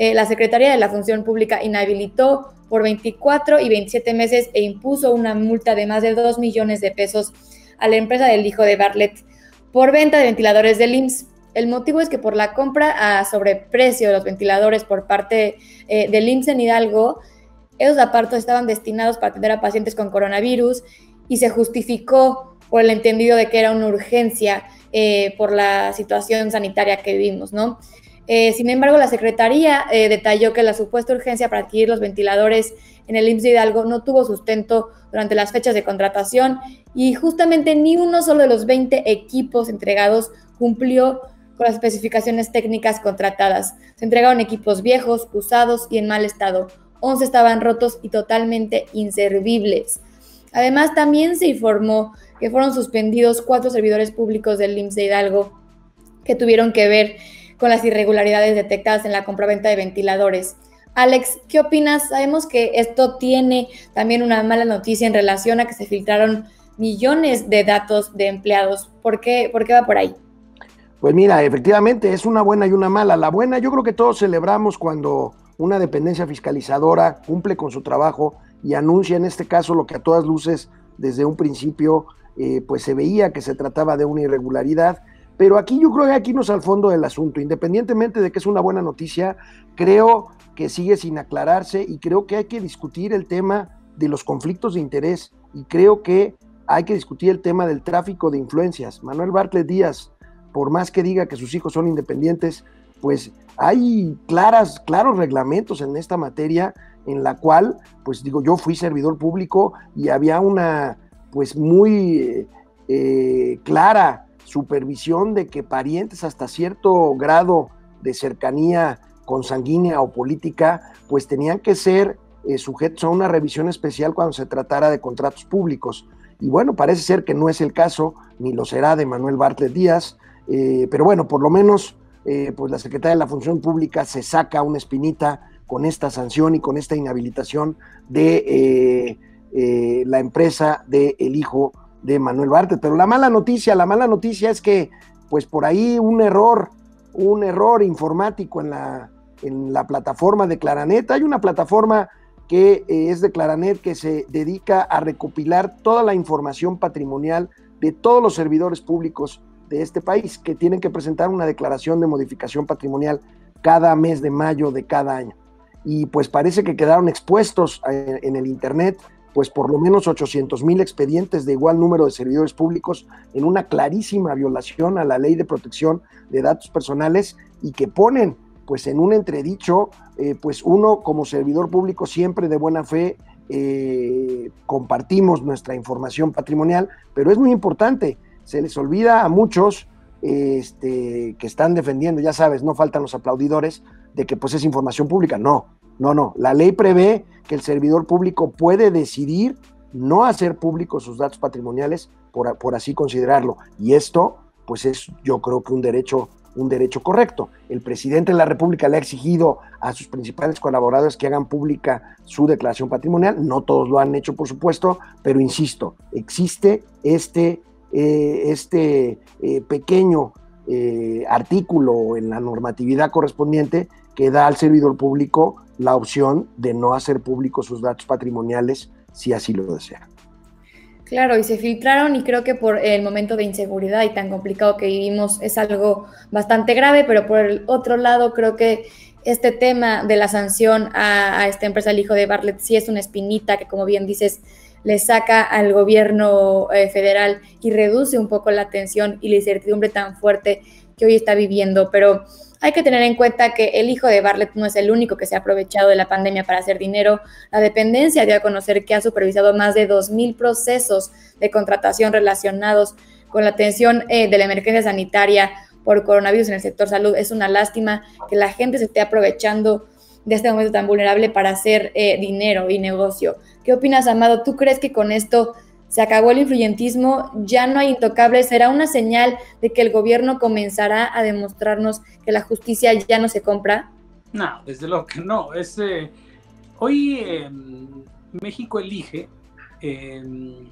eh, la Secretaría de la Función Pública inhabilitó por 24 y 27 meses e impuso una multa de más de 2 millones de pesos a la empresa del hijo de Bartlett por venta de ventiladores del IMSS. El motivo es que por la compra a sobreprecio de los ventiladores por parte eh, del IMSS en Hidalgo, esos apartos estaban destinados para atender a pacientes con coronavirus y se justificó por el entendido de que era una urgencia eh, por la situación sanitaria que vivimos, ¿no? Eh, sin embargo, la Secretaría detalló que la supuesta urgencia para adquirir los ventiladores en el IMSS de Hidalgo no tuvo sustento durante las fechas de contratación y justamente ni uno solo de los 20 equipos entregados cumplió con las especificaciones técnicas contratadas. Se entregaron equipos viejos, usados y en mal estado. 11 estaban rotos y totalmente inservibles. Además, también se informó que fueron suspendidos cuatro servidores públicos del IMSS de Hidalgo que tuvieron que ver con las irregularidades detectadas en la compraventa de ventiladores. Alex, ¿qué opinas? Sabemos que esto tiene también una mala noticia en relación a que se filtraron millones de datos de empleados. ¿Por qué, ¿Por qué va por ahí? Pues mira, efectivamente es una buena y una mala. La buena, yo creo que todos celebramos cuando una dependencia fiscalizadora cumple con su trabajo y anuncia en este caso lo que a todas luces desde un principio eh, pues se veía que se trataba de una irregularidad. Pero aquí yo creo que aquí nos al fondo del asunto. Independientemente de que es una buena noticia, creo que sigue sin aclararse y creo que hay que discutir el tema de los conflictos de interés y creo que hay que discutir el tema del tráfico de influencias. Manuel Bartlett Díaz por más que diga que sus hijos son independientes, pues hay claras, claros reglamentos en esta materia en la cual, pues digo, yo fui servidor público y había una, pues muy eh, clara supervisión de que parientes hasta cierto grado de cercanía consanguínea o política, pues tenían que ser eh, sujetos a una revisión especial cuando se tratara de contratos públicos. Y bueno, parece ser que no es el caso, ni lo será de Manuel Bartlett Díaz, eh, pero bueno, por lo menos, eh, pues la Secretaría de la Función Pública se saca una espinita con esta sanción y con esta inhabilitación de la empresa del el hijo de Manuel Barte. Pero la mala noticia, la mala noticia es que, pues por ahí un error, un error informático en la, en la plataforma de Claranet. Hay una plataforma que es de Claranet que se dedica a recopilar toda la información patrimonial de todos los servidores públicos de este país, que tienen que presentar una declaración de modificación patrimonial cada mes de mayo de cada año. Y pues parece que quedaron expuestos eh, en el Internet pues por lo menos 800 mil expedientes de igual número de servidores públicos en una clarísima violación a la ley de protección de datos personales y que ponen pues en un entredicho, eh, pues uno como servidor público siempre de buena fe eh, compartimos nuestra información patrimonial, pero es muy importante se les olvida a muchos este, que están defendiendo, ya sabes, no faltan los aplaudidores de que pues es información pública. No, no, no. La ley prevé que el servidor público puede decidir no hacer públicos sus datos patrimoniales por, así considerarlo. Y esto, pues es yo creo que un derecho un derecho correcto. El presidente de la República le ha exigido a sus principales colaboradores que hagan pública su declaración patrimonial. No todos lo han hecho, por supuesto, pero insisto, existe este eh, este eh, pequeño eh, artículo en la normatividad correspondiente que da al servidor público la opción de no hacer públicos sus datos patrimoniales si así lo desea. Claro, y se filtraron y creo que por el momento de inseguridad y tan complicado que vivimos es algo bastante grave, pero por el otro lado creo que este tema de la sanción a, esta empresa, el hijo de Bartlett, sí es una espinita que como bien dices, le saca al gobierno eh, federal y reduce un poco la tensión y la incertidumbre tan fuerte que hoy está viviendo. Pero hay que tener en cuenta que el hijo de Bartlett no es el único que se ha aprovechado de la pandemia para hacer dinero. La dependencia dio a conocer que ha supervisado más de 2.000 procesos de contratación relacionados con la atención eh, de la emergencia sanitaria por coronavirus en el sector salud. Es una lástima que la gente se esté aprovechando de este momento tan vulnerable para hacer eh, dinero y negocio. ¿Qué opinas, Amado? ¿Tú crees que con esto se acabó el influyentismo? ¿Ya no hay intocables? ¿Será una señal de que el gobierno comenzará a demostrarnos que la justicia ya no se compra? No, desde luego que no. Es, eh, hoy em, México elige, em,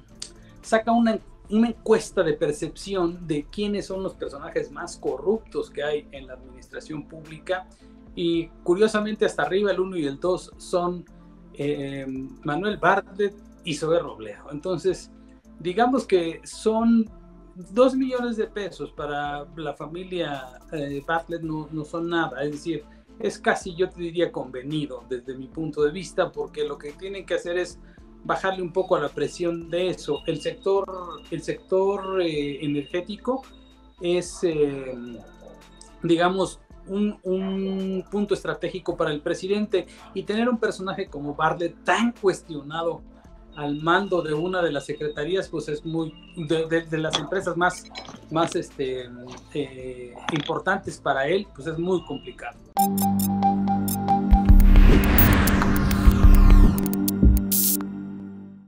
saca una, una encuesta de percepción de quiénes son los personajes más corruptos que hay en la administración pública y curiosamente hasta arriba el 1 y el 2 son eh, Manuel Bartlett y Zoe Robledo. Entonces, digamos que son 2 millones de pesos para la familia eh, Bartlett no, no son nada, es decir, es casi, yo te diría, convenido desde mi punto de vista, porque lo que tienen que hacer es bajarle un poco a la presión de eso. El sector, el sector eh, energético es, eh, digamos, un, un, punto estratégico para el presidente y tener un personaje como Bartlett tan cuestionado al mando de una de las secretarías, pues es muy, de, las empresas más, más este, eh, importantes para él, pues es muy complicado.